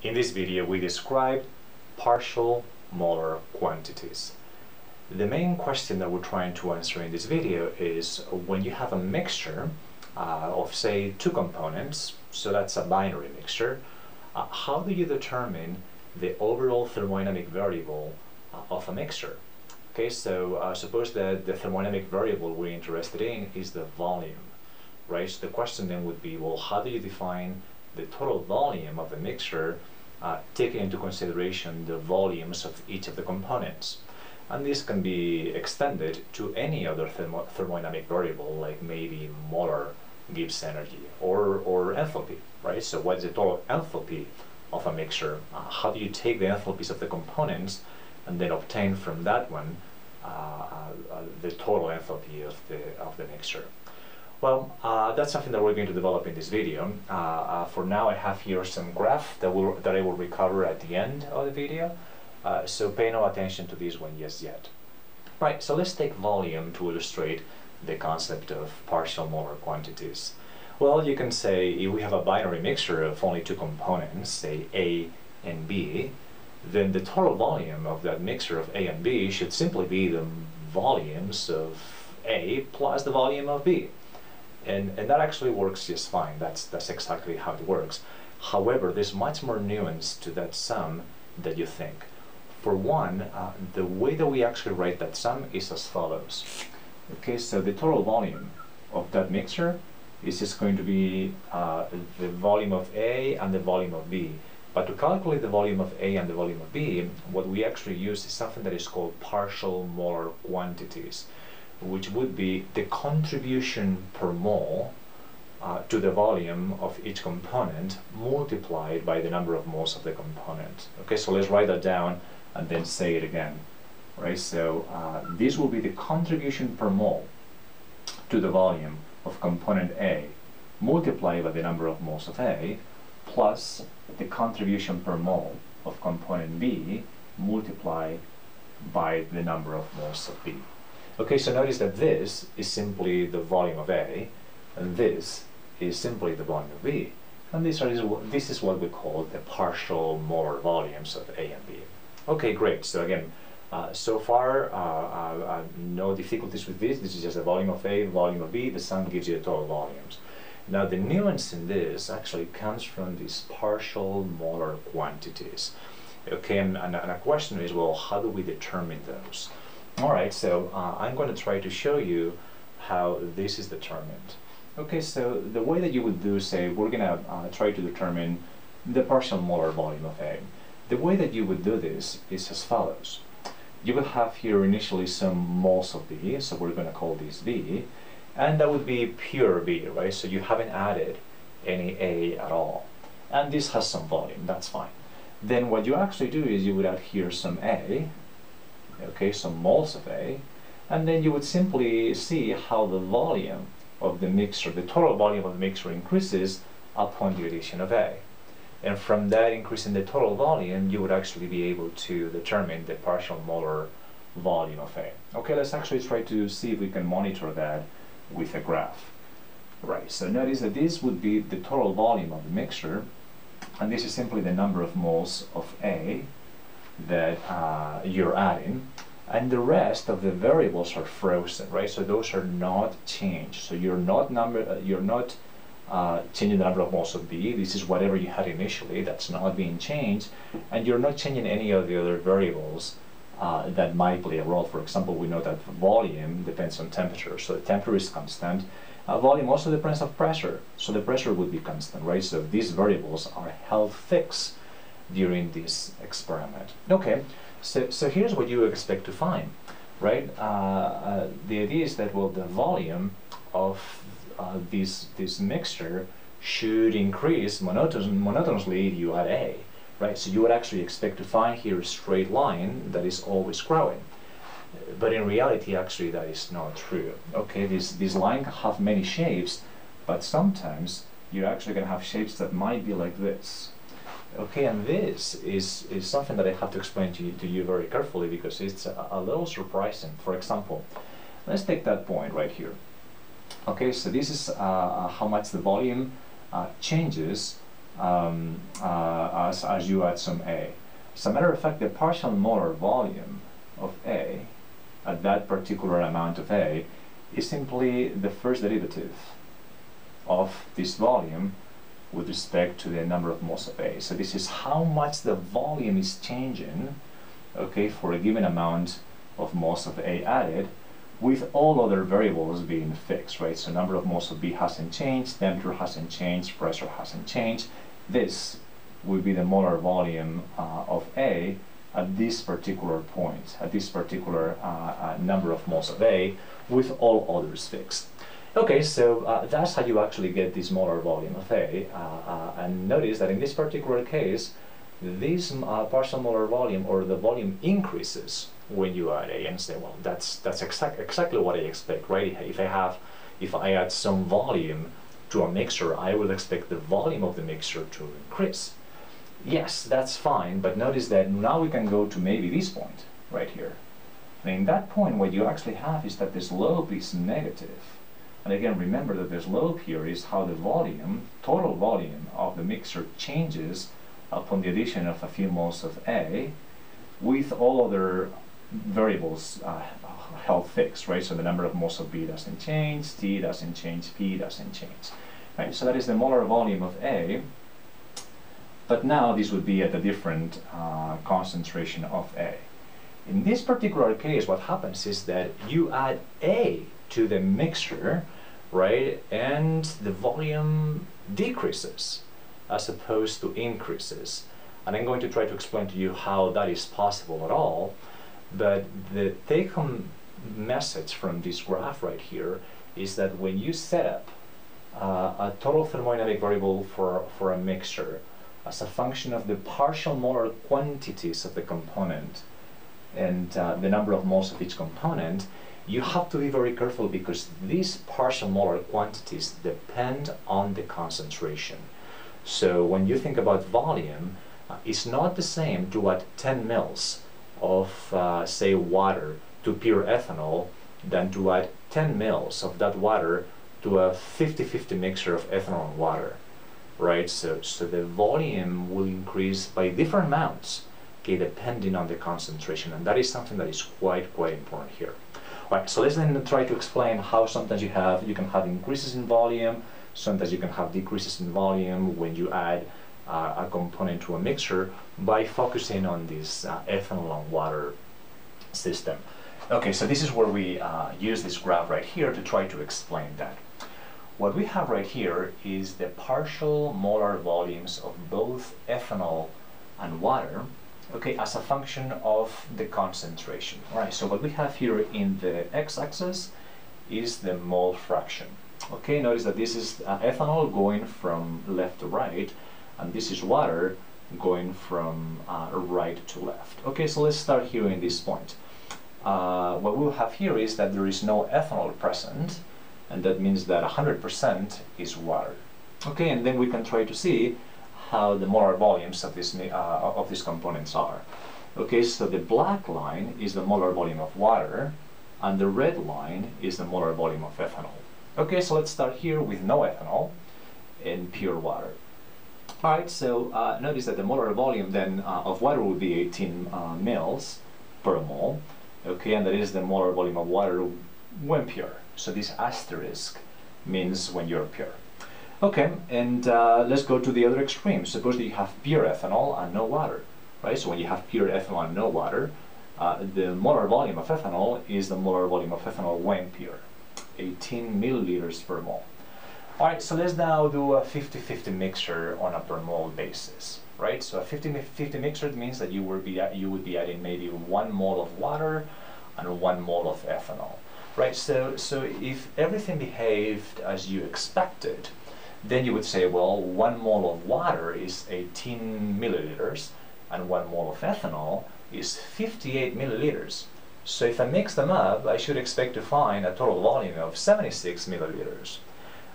In this video we describe partial molar quantities. The main question that we're trying to answer in this video is when you have a mixture uh, of say two components, so that's a binary mixture, uh, how do you determine the overall thermodynamic variable uh, of a mixture? Okay, so uh, suppose that the thermodynamic variable we're interested in is the volume, right? So the question then would be, well, how do you define the total volume of the mixture uh, taking into consideration the volumes of each of the components? And this can be extended to any other thermo thermodynamic variable, like maybe molar Gibbs energy or, or enthalpy, right? So what is the total enthalpy of a mixture? Uh, how do you take the enthalpies of the components and then obtain from that one uh, uh, uh the total enthalpy of the, of the mixture? Well, uh, that's something that we're going to develop in this video. Uh, for now, I have here some graph that, will, that I will recover at the end of the video. so pay no attention to this one just yet. Right, so let's take volume to illustrate the concept of partial molar quantities? Well, you can say if we have a binary mixture of only two components, say A and B, then the total volume of that mixture of A and B should simply be the volumes of A plus the volume of B. And, and that actually works just fine. That's, that's exactly how it works. However, there's much more nuance to that sum than you think. For one, uh, the way that we actually write that sum is as follows. Okay, so the total volume of that mixture is just going to be uh, the volume of A and the volume of B. But to calculate the volume of A and the volume of B, what we actually use is something that is called partial molar quantities, which would be the contribution per mole uh, to the volume of each component multiplied by the number of moles of the component. Okay, so let's write that down and then say it again right? So uh, this will be the contribution per mole to the volume of component A multiplied by the number of moles of A plus the contribution per mole of component B multiplied by the number of moles of B. Okay, so notice that this is simply the volume of A and this is simply the volume of B. And this is, this is what we call the partial molar volumes of A and B. Okay, great. So again, uh, so far, uh, uh, no difficulties with this. This is just the volume of A, volume of B. The sum gives you the total volumes. Now, the nuance in this actually comes from these partial molar quantities. Okay, and, and, and a question is, well, how do we determine those? All right, so uh, I'm going to try to show you how this is determined. Okay, so the way that you would do, say, we're going to uh, try to determine the partial molar volume of A. The way that you would do this is as follows you will have here initially some moles of B, so we're going to call this B, and that would be pure B, right? So you haven't added any A at all. And this has some volume, that's fine. Then what you actually do is you would add here some A, okay, some moles of A, and then you would simply see how the volume of the mixture, the total volume of the mixture increases upon the addition of A. And from that increase in the total volume, you would actually be able to determine the partial molar volume of A. Okay, let's actually try to see if we can monitor that with a graph. Right, so notice that this would be the total volume of the mixture, and this is simply the number of moles of A that uh, you're adding, and the rest of the variables are frozen, right? So those are not changed. So you're not number, uh, you're not uh, changing the number of moles of B. This is whatever you had initially, that's not being changed, and you're not changing any of the other variables uh, that might play a role. For example, we know that volume depends on temperature, so the temperature is constant. Uh, volume also depends on pressure, so the pressure would be constant, right? So these variables are held fixed during this experiment. Okay, so, so here's what you expect to find, right? Uh, uh, the idea is that, well, the volume of uh, this, this mixture should increase monoton monotonously if you add A, right? So you would actually expect to find here a straight line that is always growing. But in reality, actually, that is not true. Okay, this, this line can have many shapes, but sometimes you're actually going to have shapes that might be like this. Okay, and this is, is something that I have to explain to you, to you very carefully because it's a, a little surprising. For example, let's take that point right here. Okay, so this is uh, uh, how much the volume uh, changes um, uh, as, as you add some A. As a matter of fact, the partial molar volume of A at that particular amount of A is simply the first derivative of this volume with respect to the number of moles of A. So this is how much the volume is changing, okay, for a given amount of moles of A added, with all other variables being fixed, right? So number of moles of B hasn't changed, temperature hasn't changed, pressure hasn't changed. This would be the molar volume uh, of A at this particular point, at this particular uh, uh, number of moles of A, with all others fixed. Okay, so uh, that's how you actually get this molar volume of A. Uh, uh, and notice that in this particular case, this uh, partial molar volume or the volume increases when you add A and say, well, that's that's exact, exactly what I expect, right? If I have, if I add some volume to a mixture, I will expect the volume of the mixture to increase. Yes, that's fine, but notice that now we can go to maybe this point right here. And in that point, what you actually have is that the slope is negative. And again, remember that the slope here is how the volume, total volume of the mixture changes upon the addition of a few moles of A with all other variables uh, held fixed, right? So the number of moles of B doesn't change, T doesn't change, P doesn't change, right? So that is the molar volume of A, but now this would be at a different uh, concentration of A. In this particular case, what happens is that you add A to the mixture, right, and the volume decreases as opposed to increases. And I'm going to try to explain to you how that is possible at all. But the take-home message from this graph right here is that when you set up uh, a total thermodynamic variable for, for a mixture as a function of the partial molar quantities of the component and uh, the number of moles of each component, you have to be very careful because these partial molar quantities depend on the concentration. So when you think about volume, uh, it's not the same to add 10 mils of, uh, say, water to pure ethanol than to add 10 mils of that water to a 50-50 mixture of ethanol and water, right? So, so the volume will increase by different amounts, okay, depending on the concentration, and that is something that is quite, quite important here. Right, so let's then try to explain how sometimes you have, you can have increases in volume, sometimes you can have decreases in volume when you add uh, a component to a mixture by focusing on this uh, ethanol and water system. Okay, so this is where we uh, use this graph right here to try to explain that. What we have right here is the partial molar volumes of both ethanol and water, okay, as a function of the concentration. All right, so what we have here in the x-axis is the mole fraction. Okay, notice that this is uh, ethanol going from left to right, and this is water going from uh, right to left. Okay, so let's start here in this point. Uh, what we'll have here is that there is no ethanol present, and that means that 100% is water. Okay, and then we can try to see how the molar volumes of, this, uh, of these components are. Okay, so the black line is the molar volume of water, and the red line is the molar volume of ethanol. Okay, so let's start here with no ethanol in pure water. Alright, so uh, notice that the molar volume then uh, of water would be 18 uh, mils per mole, okay, and that is the molar volume of water when pure. So this asterisk means when you're pure. Okay, and uh, let's go to the other extreme. Suppose that you have pure ethanol and no water, right? So when you have pure ethanol and no water, uh, the molar volume of ethanol is the molar volume of ethanol when pure, 18 milliliters per mole. Alright, so let's now do a 50-50 mixture on a per mole basis, right? So a 50-50 mixture means that you would be you would be adding maybe one mole of water and one mole of ethanol, right? So so if everything behaved as you expected, then you would say, well, one mole of water is 18 milliliters, and one mole of ethanol is 58 milliliters. So if I mix them up, I should expect to find a total volume of 76 milliliters.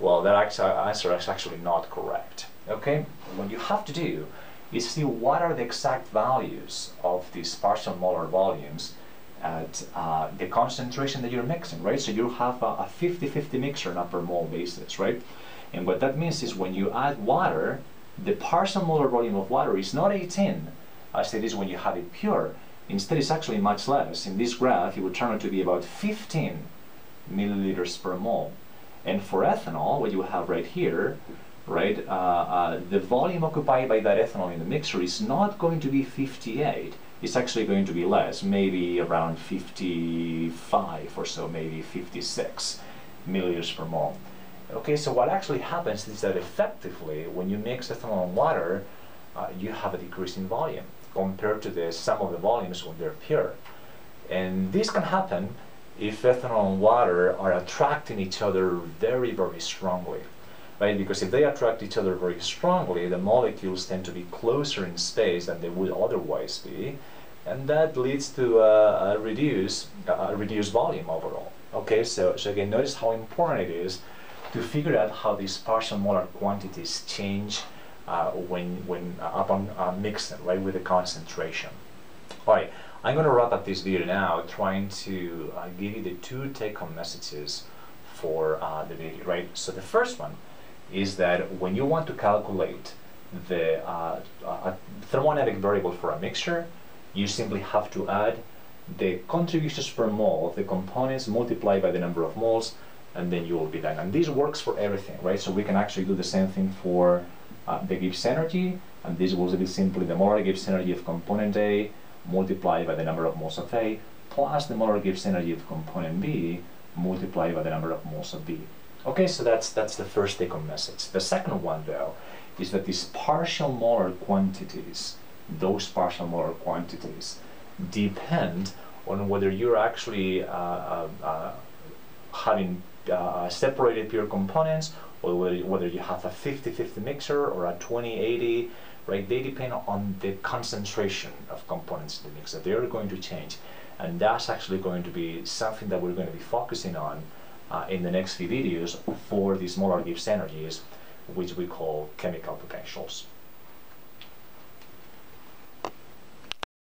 Well, that answer is actually not correct. Okay, what you have to do is see what are the exact values of these partial molar volumes at uh, the concentration that you're mixing, right? So you have a 50-50 mixture on a per mole basis, right? And what that means is when you add water the partial molar volume of water is not 18, as it is when you have it pure. Instead, it's actually much less. In this graph, it would turn out to be about 15 milliliters per mole. And for ethanol, what you have right here, right, uh, uh, the volume occupied by that ethanol in the mixture is not going to be 58. It's actually going to be less, maybe around 55 or so, maybe 56 milliliters per mole. Okay, so what actually happens is that effectively, when you mix ethanol and water, uh, you have a decrease in volume compared to the sum of the volumes when they're pure. And this can happen if ethanol and water are attracting each other very, very strongly. Right? Because if they attract each other very strongly, the molecules tend to be closer in space than they would otherwise be, and that leads to a reduced, a reduced volume overall. Okay, so, so again, notice how important it is to figure out how these partial molar quantities change uh, when, when uh, upon uh, mixing, right, with the concentration. All right, I'm going to wrap up this video now, trying to uh, give you the two take-home messages for uh, the video, right? So the first one is that when you want to calculate the uh, thermodynamic variable for a mixture, you simply have to add the contributions per mole of the components multiplied by the number of moles and then you will be done. And this works for everything, right? So we can actually do the same thing for uh, the Gibbs energy, and this will be simply the molar Gibbs energy of component A multiplied by the number of moles of A, plus the molar Gibbs energy of component B multiplied by the number of moles of B. Okay, so that's, that's the first take-home message. The second one, though, is that these partial molar quantities, those partial molar quantities, depend on whether you're actually uh, uh, uh having uh, separated pure components or whether, you have a 50-50 mixer or a 20-80, right? They depend on the concentration of components in the mixer. They're going to change. And that's actually going to be something that we're going to be focusing on uh, in the next few videos for these molar Gibbs energies, which we call chemical potentials.